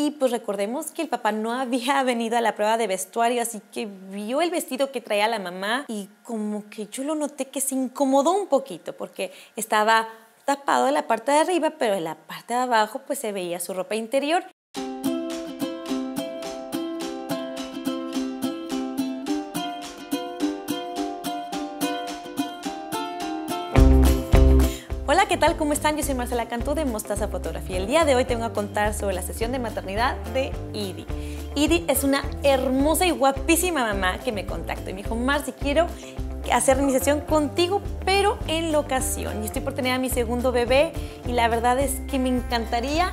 Y pues recordemos que el papá no había venido a la prueba de vestuario, así que vio el vestido que traía la mamá y como que yo lo noté que se incomodó un poquito porque estaba tapado en la parte de arriba, pero en la parte de abajo pues se veía su ropa interior Hola, ¿qué tal? ¿Cómo están? Yo soy Marcela Cantú de Mostaza Fotografía. El día de hoy tengo a contar sobre la sesión de maternidad de Idi. Idi es una hermosa y guapísima mamá que me contactó y me dijo, Marci, quiero hacer mi sesión contigo, pero en locación. Y estoy por tener a mi segundo bebé y la verdad es que me encantaría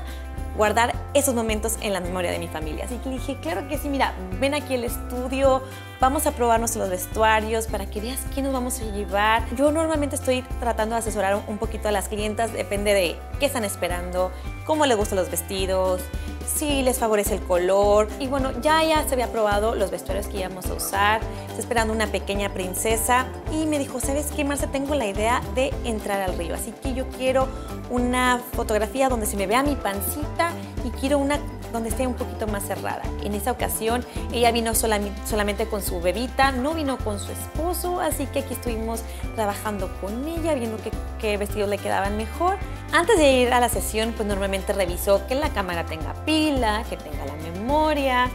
guardar esos momentos en la memoria de mi familia. Así que dije, claro que sí, mira, ven aquí al estudio, vamos a probarnos los vestuarios para que veas qué nos vamos a llevar. Yo normalmente estoy tratando de asesorar un poquito a las clientas, depende de qué están esperando, cómo les gustan los vestidos, si les favorece el color. Y bueno, ya ya se había probado los vestuarios que íbamos a usar. Estoy esperando una pequeña princesa y me dijo, ¿sabes qué, Marce? Tengo la idea de entrar al río. Así que yo quiero una fotografía donde se me vea mi pancita y quiero una donde esté un poquito más cerrada. En esa ocasión ella vino solamente con su bebita, no vino con su esposo, así que aquí estuvimos trabajando con ella, viendo qué, qué vestidos le quedaban mejor. Antes de ir a la sesión, pues normalmente revisó que la cámara tenga pila, que tenga la memoria.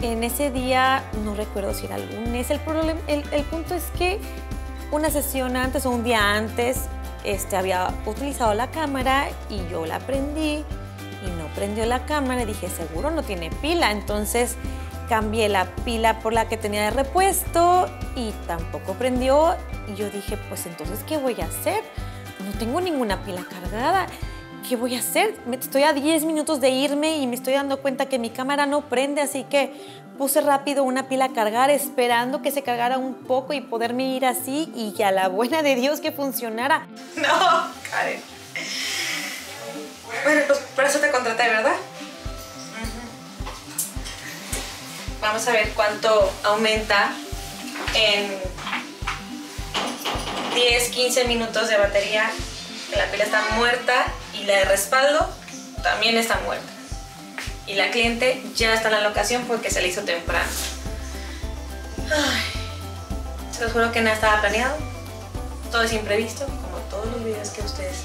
En ese día, no recuerdo si era el lunes, el, problema, el, punto es que una sesión antes o un día antes este, había utilizado la cámara y yo la prendí y no prendió la cámara y dije, seguro no tiene pila. Entonces cambié la pila por la que tenía de repuesto y tampoco prendió. Y yo dije, pues entonces, ¿qué voy a hacer? no tengo ninguna pila cargada. ¿Qué voy a hacer? Estoy a 10 minutos de irme y me estoy dando cuenta que mi cámara no prende, así que puse rápido una pila a cargar esperando que se cargara un poco y poderme ir así y a la buena de Dios que funcionara. No, Karen. Bueno, pues por eso te contraté, ¿verdad? Vamos a ver cuánto aumenta en 10, 15 minutos de batería, la pila está muerta y la de respaldo también está muerta. Y la cliente ya está en la locación porque se le hizo temprano. se los juro que nada estaba planeado. Todo es imprevisto, como todos los videos que ustedes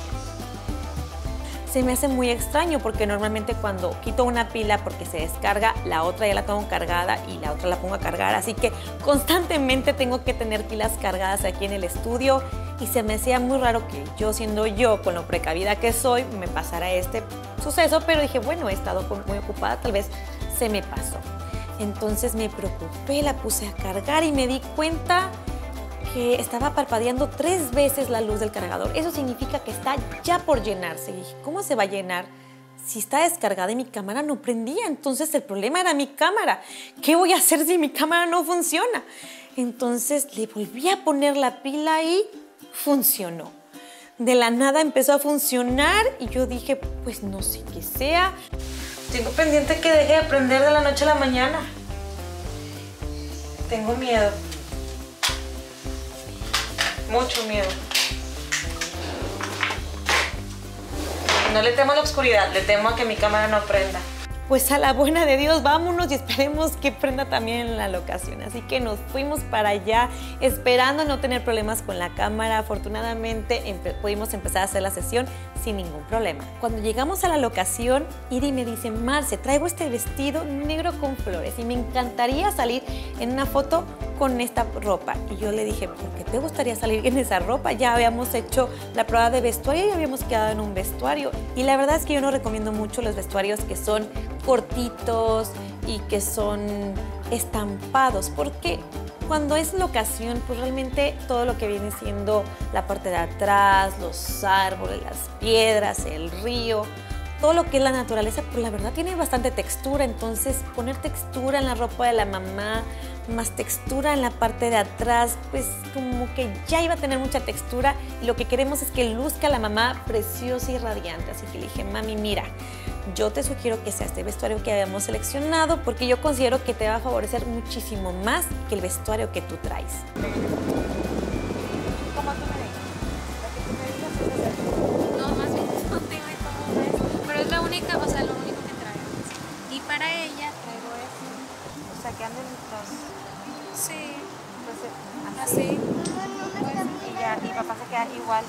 se me hace muy extraño porque normalmente cuando quito una pila porque se descarga, la otra ya la tengo cargada y la otra la pongo a cargar. Así que constantemente tengo que tener pilas cargadas aquí en el estudio y se me hacía muy raro que yo siendo yo, con lo precavida que soy, me pasara este suceso, pero dije, bueno, he estado muy ocupada, tal vez se me pasó. Entonces me preocupé, la puse a cargar y me di cuenta que estaba parpadeando tres veces la luz del cargador. Eso significa que está ya por llenarse. Dije, ¿cómo se va a llenar? Si está descargada y mi cámara no prendía, entonces el problema era mi cámara. ¿Qué voy a hacer si mi cámara no funciona? Entonces le volví a poner la pila y funcionó. De la nada empezó a funcionar y yo dije, pues no sé qué sea. Tengo pendiente que deje de prender de la noche a la mañana. Tengo miedo mucho miedo. No le temo a la oscuridad, le temo a que mi cámara no prenda pues a la buena de Dios, vámonos y esperemos que prenda también la locación. Así que nos fuimos para allá esperando no tener problemas con la cámara. Afortunadamente pudimos empezar a hacer la sesión sin ningún problema. Cuando llegamos a la locación, Iri me dice, Marce, traigo este vestido negro con flores y me encantaría salir en una foto con esta ropa. Y yo le dije, ¿por qué te gustaría salir en esa ropa? Ya habíamos hecho la prueba de vestuario y habíamos quedado en un vestuario. Y la verdad es que yo no recomiendo mucho los vestuarios que son cortitos y que son estampados, porque cuando es locación, pues realmente todo lo que viene siendo la parte de atrás, los árboles, las piedras, el río, todo lo que es la naturaleza, pues la verdad tiene bastante textura, entonces poner textura en la ropa de la mamá, más textura en la parte de atrás, pues como que ya iba a tener mucha textura. Y lo que queremos es que luzca la mamá preciosa y radiante, así que le dije, mami, mira, yo te sugiero que sea este vestuario que habíamos seleccionado porque yo considero que te va a favorecer muchísimo más que el vestuario que tú traes. ¿Cómo tú me No, más bien no tengo cómo pero es la única, o sea, lo único que trae. Y para ella traigo esto. O sea, que anden los... Sí, Entonces, así. y ya, y papá se queda igual.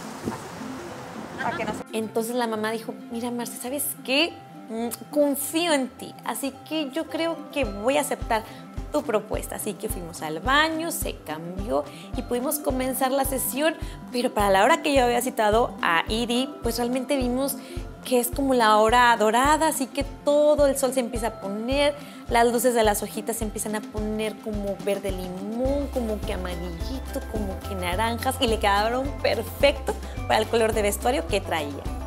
Entonces la mamá dijo, mira Marce, ¿sabes qué? Mm, Confío en ti, así que yo creo que voy a aceptar tu propuesta. Así que fuimos al baño, se cambió y pudimos comenzar la sesión, pero para la hora que yo había citado a Idi, pues realmente vimos que es como la hora dorada, así que todo el sol se empieza a poner, las luces de las hojitas se empiezan a poner como verde limón, como que amarillito, como que naranjas y le quedaron perfecto para el color de vestuario que traía.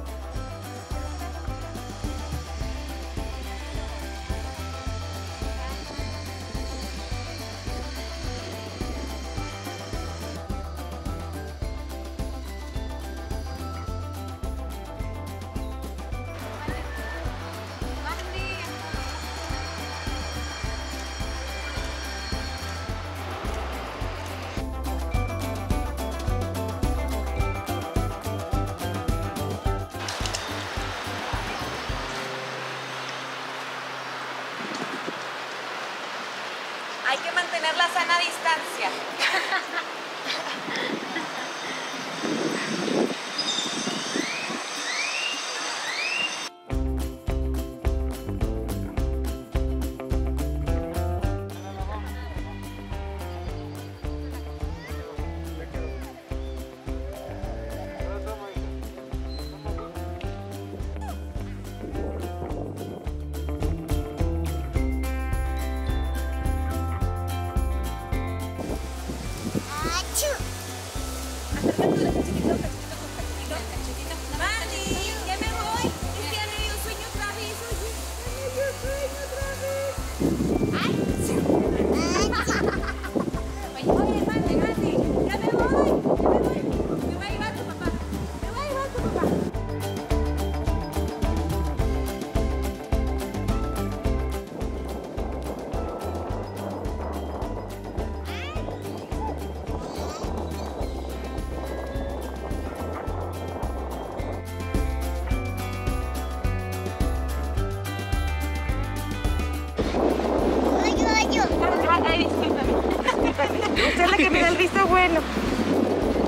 Hay que mantener la sana distancia. el visto bueno.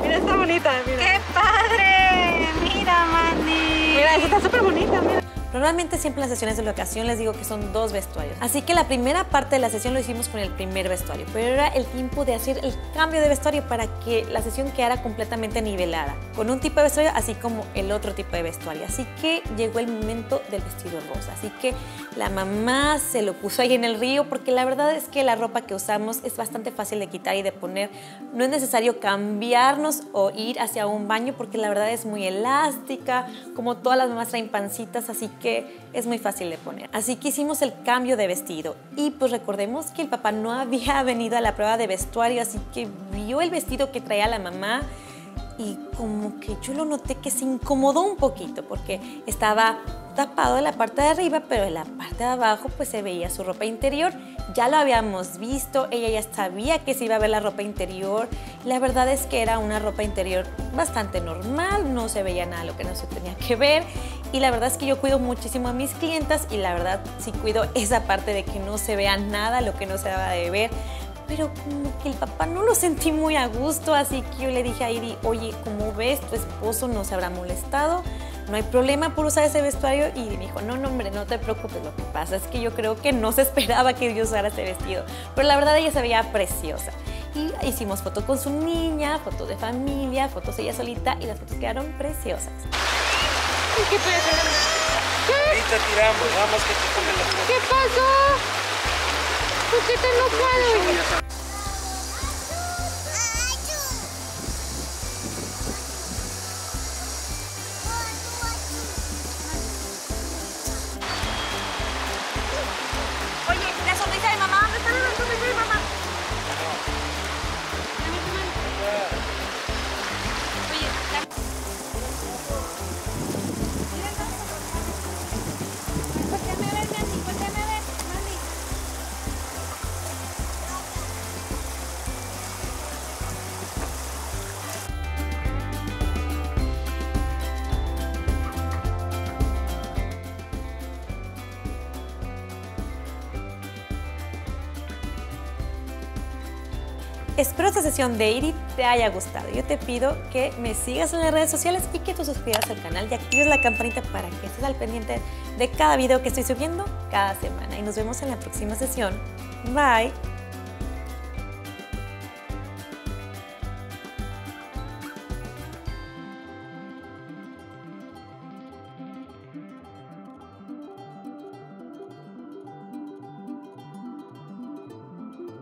Mira, está bonita, mira. ¡Qué padre! Mira, Mandy. Mira, está súper bonita, mira. Normalmente siempre en las sesiones de locación les digo que son dos vestuarios. Así que la primera parte de la sesión lo hicimos con el primer vestuario, pero era el tiempo de hacer el cambio de vestuario para que la sesión quedara completamente nivelada, con un tipo de vestuario así como el otro tipo de vestuario. Así que llegó el momento del vestido rosa. Así que la mamá se lo puso ahí en el río porque la verdad es que la ropa que usamos es bastante fácil de quitar y de poner. No es necesario cambiarnos o ir hacia un baño porque la verdad es muy elástica, como todas las mamás traen pancitas, así que es muy fácil de poner. Así que hicimos el cambio de vestido y pues recordemos que el papá no había venido a la prueba de vestuario, así que vio el vestido que traía la mamá y como que yo lo noté que se incomodó un poquito porque estaba tapado en la parte de arriba, pero en la parte de abajo pues se veía su ropa interior. Ya lo habíamos visto, ella ya sabía que se iba a ver la ropa interior. La verdad es que era una ropa interior bastante normal, no se veía nada lo que no se tenía que ver. Y la verdad es que yo cuido muchísimo a mis clientas y la verdad sí cuido esa parte de que no se vea nada lo que no se daba de ver pero como que el papá no lo sentí muy a gusto, así que yo le dije a Iri, oye, como ves, tu esposo no se habrá molestado, no hay problema por usar ese vestuario. Y me dijo, no, no, hombre, no te preocupes, lo que pasa es que yo creo que no se esperaba que yo usara ese vestido, pero la verdad ella se veía preciosa. Y hicimos fotos con su niña, fotos de familia, fotos ella solita y las fotos quedaron preciosas. Ahorita tiramos, vamos que te comen las cosas. ¿Qué pasó? ¿Por qué te enojado? Espero esta sesión de IRI te haya gustado. Yo te pido que me sigas en las redes sociales y que te suscribas al canal y actives la campanita para que estés al pendiente de cada video que estoy subiendo cada semana. Y nos vemos en la próxima sesión. Bye.